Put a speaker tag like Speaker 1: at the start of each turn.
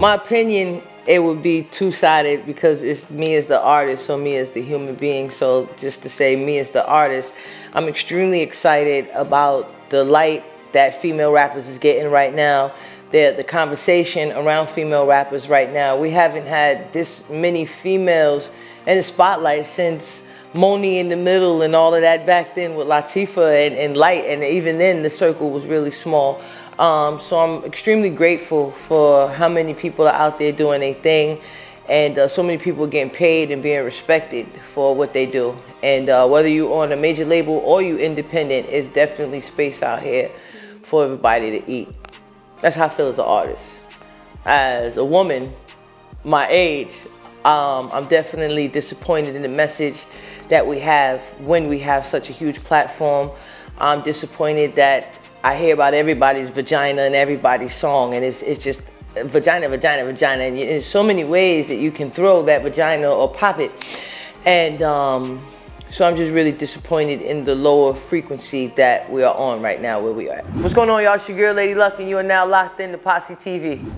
Speaker 1: My opinion, it would be two-sided because it's me as the artist or me as the human being. So just to say me as the artist, I'm extremely excited about the light that female rappers is getting right now. The, the conversation around female rappers right now. We haven't had this many females in the spotlight since Monie in the middle and all of that back then with Latifah and, and Lyte, and even then the circle was really small. Um, so I'm extremely grateful for how many people are out there doing a thing, and uh, so many people getting paid and being respected for what they do. And uh, whether you're on a major label or you independent, it's definitely space out here for everybody to eat. That's how I feel as an artist. As a woman, my age, um, I'm definitely disappointed in the message that we have when we have such a huge platform. I'm disappointed that I hear about everybody's vagina and everybody's song, and it's, it's just vagina, vagina, vagina. And there's so many ways that you can throw that vagina or pop it. And um, so I'm just really disappointed in the lower frequency that we are on right now where we are. What's going on, y'all? It's your girl, Lady Luck, and you are now locked in to Posse TV.